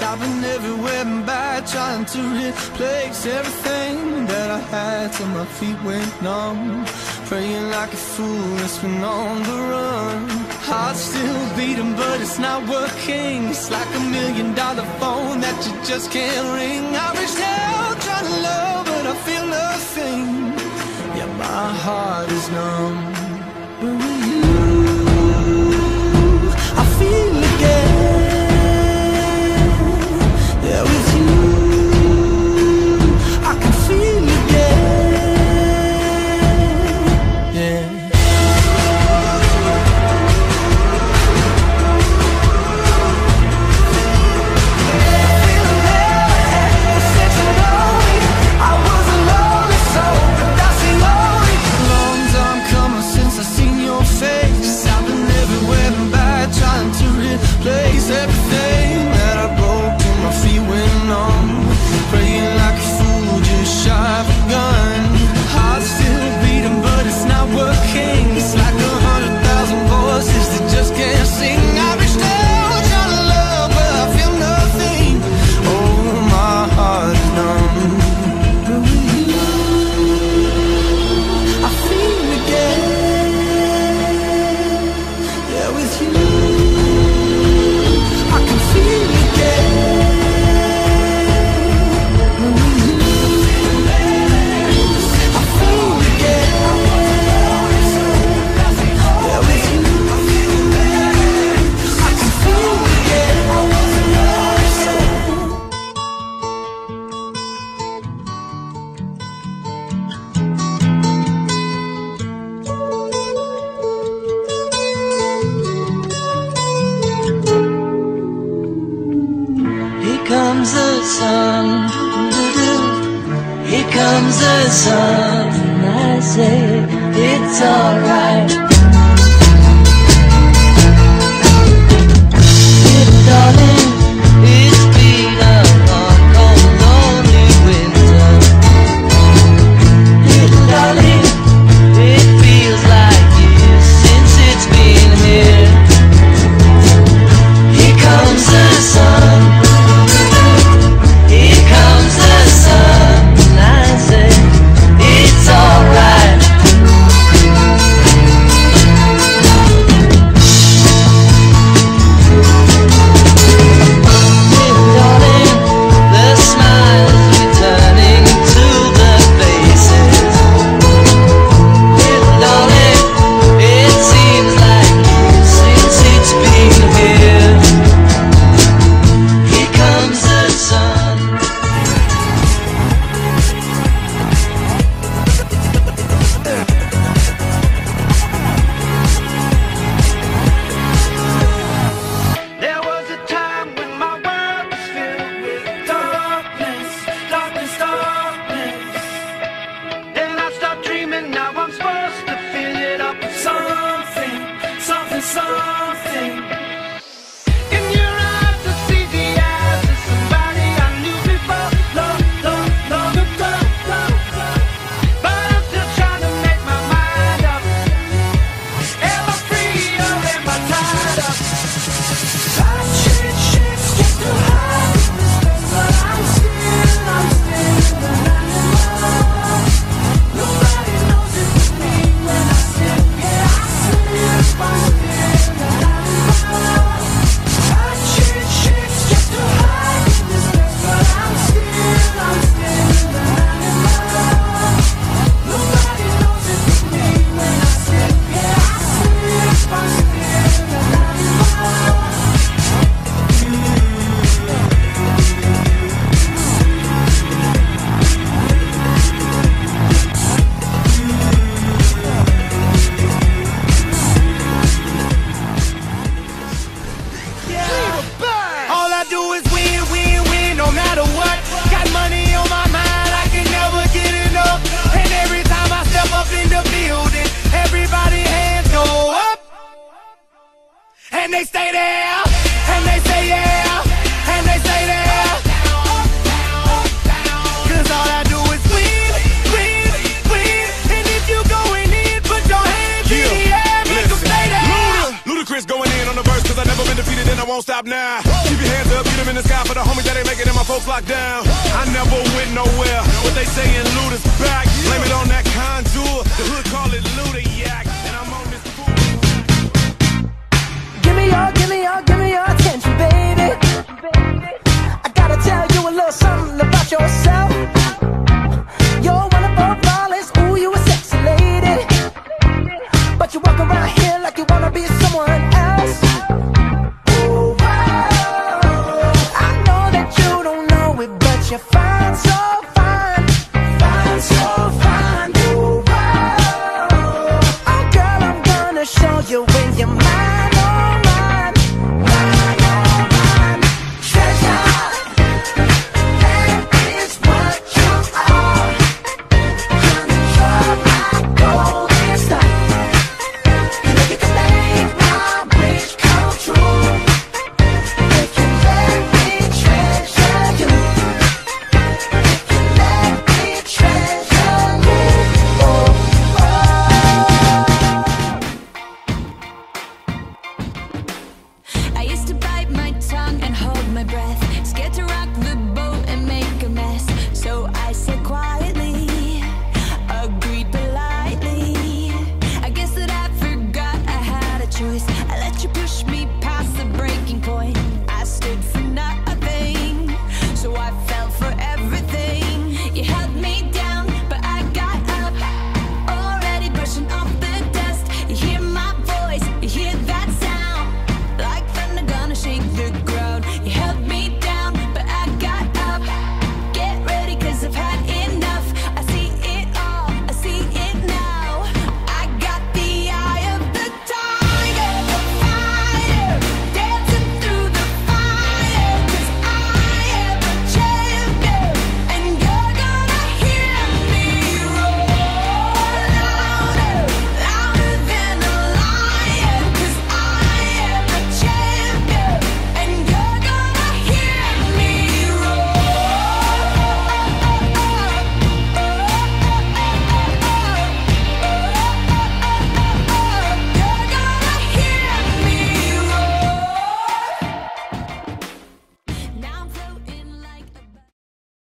Stopping everywhere and back Trying to replace everything that I had. Till my feet went numb Praying like a fool, it's been on the run. Heart's still beating but it's not working. It's like a million dollar phone that you just can't ring. I reached out trying to love but I feel nothing. Yeah, my heart is numb. comes the sun. Here comes the sun. and I say it's alright. won't stop now. Keep your hands up, get them in the sky for the homies that ain't making it, my folks locked down. I never went nowhere. What they saying, loot is back. Blame it on that contour. The hood call it looter yak. you find so